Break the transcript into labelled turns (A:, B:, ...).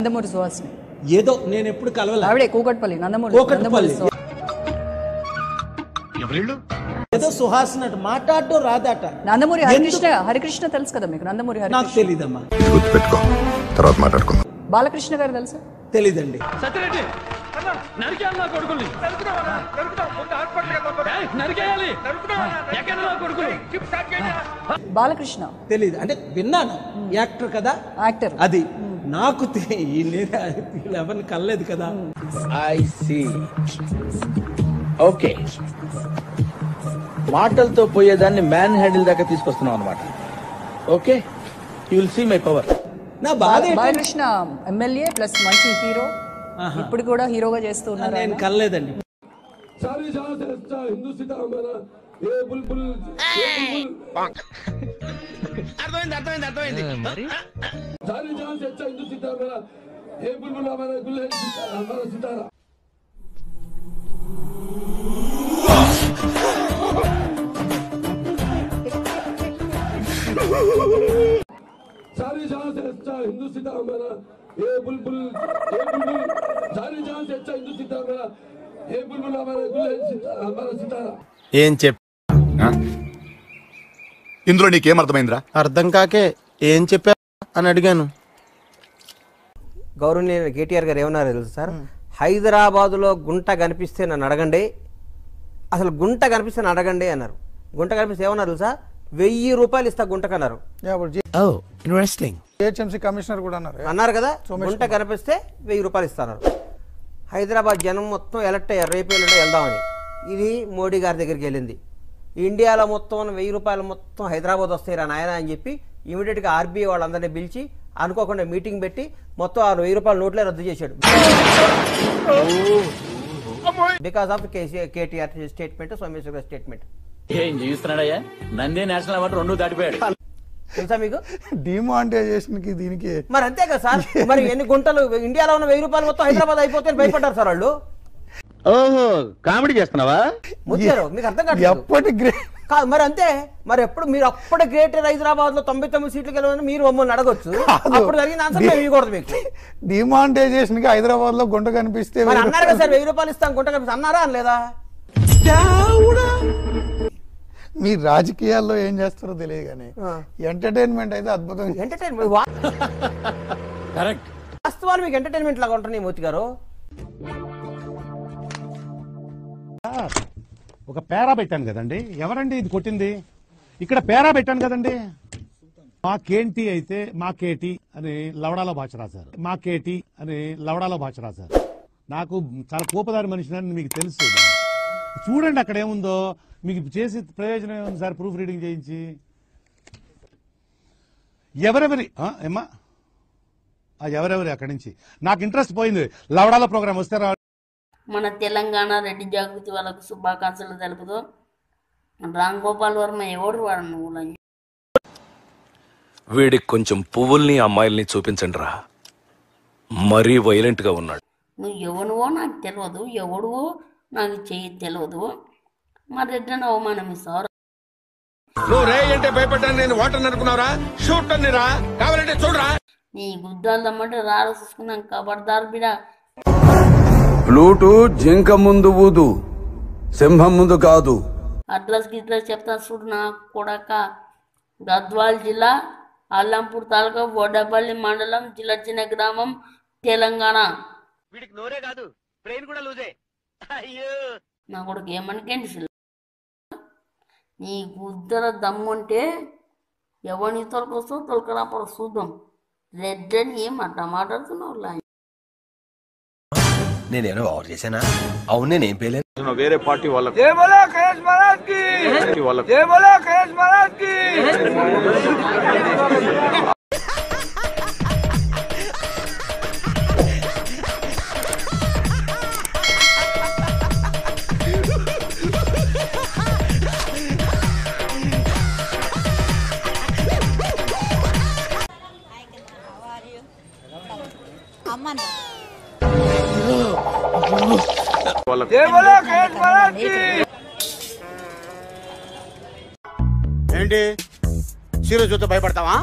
A: నందమూరి సుహాస్ని.
B: ఏదో నేను ఎప్పుడు కలవలే.
A: ఆవిడే కూకట్పల్లి నందమూరి
B: కూకట్పల్లి.
A: నందమూరి.
B: ఏదో సుహాసిని అట మాట్లాడటం రాదట.
A: నందమూరి హరికృష్ణ హరికృష్ణ తెలుసు కదా మీకు? నందమూరి
B: నాకు
A: హరికృష్ణ.
B: తెలీదమ్మా.
C: ఇది గుర్తుపెట్టుకో తర్వాత మాట్లాడుకుందాం.
A: బాలకృష్ణ గారు తెలుసా?
B: తెలీదండి.
D: సత్యరెడ్డి నరికేయాలి నా కొడుకుల్ని. ఏయ్, నరికేయాలి. ఎక్కడ నా కొడుకులు
A: బాలకృష్ణ.
B: తెలీదు. అంటే విన్నాను. యాక్టర్ కదా?
A: యాక్టర్.
B: అది. నాకు ఎవరిని కలలేదు కదా.
E: I see. ఓకే. మాటలతో పోయేదాన్ని మ్యాన్ హ్యాండిల్ దాకా తీసుకొస్తున్నాం అనమాట okay? You will see my power.
B: నా బాధ Krishna
A: M L A plus మంచి హీరో. ఇప్పుడు కూడా హీరోగా చేస్తూ ఉన్నారు?
B: నేను కలలేదండి
F: హిందూ సీతారామన్ ఏ బుల్బుల్ हिंदू सीता मेरा ये बुलबुल ये बुलबुल
E: అర్థమైంది అర్థమైంది అర్థమైంది
F: सारी जहां से अच्छा हिंदू सीता मेरा ये बुलबुल हमारा गुल है सीता- हमारा सितारा सारी जहां से अच्छा हिंदू सीता मेरा ये बुलबुल ये बुलबुल सारी जहां से अच्छा हिंदू सीता मेरा ये बुलबुल हमारा गुल है सीता- हमारा सितारा
G: ఏం చెప్
C: ఇందులో నీకేం అర్థమైందిరా
G: అర్థం కాకే ఏం చెప్పా అని అడిగాను.
H: గౌరవనీయ కేటీఆర్ గారు ఏమన్నారు తెలుసు సార్? హైదరాబాదులో గుంట కనిపిస్తే నన్ను అడగండి. అసలు గుంట కనిపిస్తే నన్ను అడగండి అన్నారు. గుంట కనిపిస్తే ఏమన్నారు తెలుసా? వెయ్యి రూపాయలు ఇస్తా గుంటకన్నారు
G: జిహెచ్ఎంసీ కమిషనర్ కూడా అన్నారు.
H: అన్నారు కదా? గుంట కనిపిస్తే వెయ్యి రూపాయలు ఇస్తాను హైదరాబాద్ జనం మొత్తం ఎలక్ట్ అయ్యారు. రేపు వెళ్దామని. ఇది మోడీ గారి దగ్గరికి వెళ్ళింది. ఇండియాలో మొత్తం వెయ్యి రూపాయలు మొత్తం హైదరాబాద్ వస్తాయి రా నాయన అని చెప్పి ఇమీడియట్గా ఆర్బీఐ వాళ్ళందరినీ పిలిచి అనుకోకుండా మీటింగ్ పెట్టి మొత్తం ఆ వెయ్యి రూపాయల నోట్లే రద్దు చేశాడు. Because of K T R statement Someshwar statement
E: ఏం జీవిస్తున్నాడయ్యా? నందే నేషనల్ అవార్డు రెండు దాటిపోయాడు.
H: తెలుసా మీకు?
G: డిమానిటైజేషన్కి దీనికి
H: మరి అంతే కదా సార్. మరి ఎన్ని గుంటలు ఇండియాలో ఉన్న వెయ్యి రూపాయలు మొత్తం హైదరాబాద్ అయిపోతే భయపడ్డారు సార్ వాళ్ళు?
E: ఓహో కామెడీ చేస్తున్నావా?
H: ముచ్చారు మీకు అర్థం కాదు
G: ఎప్పటి గ్రే
H: కాదు మరి అంతే. మరి ఎప్పుడు మీరు అప్పుడు గ్రేటర్ హైదరాబాద్లో తొంభై తొమ్మిది సీట్లు గెలవని మీరు మమ్మల్ని అడగొచ్చు. అప్పుడు జరిగిన ఆన్సర్ మేము ఇవ్వకూడదు మీకు.
G: డిమానిటైజేషన్కి హైదరాబాద్లో గుంట కనిపిస్తే
H: మరి అన్నారు కదా సార్ వెయ్యి రూపాయలు ఇస్తాం గుంట కనిపిస్తే అన్నారా అనలేదా?
G: మీ రాజకీయాల్లో ఏం చేస్తారో తెలియదు కానీ. ఎంటర్టైన్మెంట్ అయితే అద్భుతంగా
H: ఎంటర్టైన్మెంట్
E: కరెక్ట్
H: వాస్తవాలు మీకు ఎంటర్టైన్మెంట్ లాగా ఉంటున్నాయి మూర్తి గారు.
I: ఒక పేరా పెట్టాను కదండి. ఎవరండి ఇది కొట్టింది? ఇక్కడ పేరా పెట్టాను కదండి. మాకేంటి అయితే మాకేటి అని లవడాలో భాష రాశారు మాకేటి అని లవడాలో భాష రాశారు నాకు చాలా కోపదారి మనిషినని మీకు తెలుసు. చూడండి అక్కడ ఏముందో. మీకు చేసి ప్రయోజనం ఏముంది సార్? ప్రూఫ్ రీడింగ్ చేయించి. ఎవరెవరి ఆ, ఏమ్మా? ఎవరెవరి అక్కడి నుంచి? నాకు ఇంట్రెస్ట్ పోయింది. లవడాల ప్రోగ్రామ్ వస్తే
J: మన తెలంగాణ రెడ్డి జాగృతి వాళ్ళకు శుభాకాంక్షలు తెలుపుతూ రామ్ గోపాల్ వర్మ ఎవడు వాడు నువ్వు లంజ
D: వీడికి కొంచెం పువ్వుల్ని అమ్మాయిల్ని చూపించండి రా మరీ వైలెంట్గా ఉన్నాడు.
J: నువ్వు ఎవనువో నాకు తెలియదు ఎవడువో నాకు చెయ్యి తెలియదు మా రెడ్డిని అవమానమిస్తావు
F: నువ్వు రే అంటే భయపడ్డాను నేను వాటర్ అనుకున్నావురా షూట్ అన్నిరా? కావాలంటే చూడరా?
J: నీ గుద్దాలు దమ్మంటే రాడ చూసుకున్నాం కబర్దార్ బిడ.
F: ఫ్లూటు జింక ముందు ఊదు సింహం ముందు కాదు.
J: అడ్రస్ గిడ్రస్ చెప్తా చూడు నా కొడక. గద్వాల్ జిల్లా అల్లంపూర్ తాలూకా వడ్డపల్లి మండలం జిల్లచిన గ్రామం తెలంగాణ.
E: వీడికి నోరే కాదు బ్రెయిన్ కూడా లూజే. అయ్యో.
J: నా కొడుకు ఏమనికేంటి సిల్ల? నీ గుద్దర దమ్ముంటే ఎవరిని తొలకొస్తో తొలకరాపర చూద్దాం. రెడ్డని ఏం అట్లా మాట్లాడుతున్నావు లా
G: నేనేమో ఓవర్ చేశానా అవును నేనేం పేలేదు
F: వేరే పార్టీ వాళ్ళకి అమ్మ
G: ఏంటి? సీరియస్ చూస్తే భయపడతావా?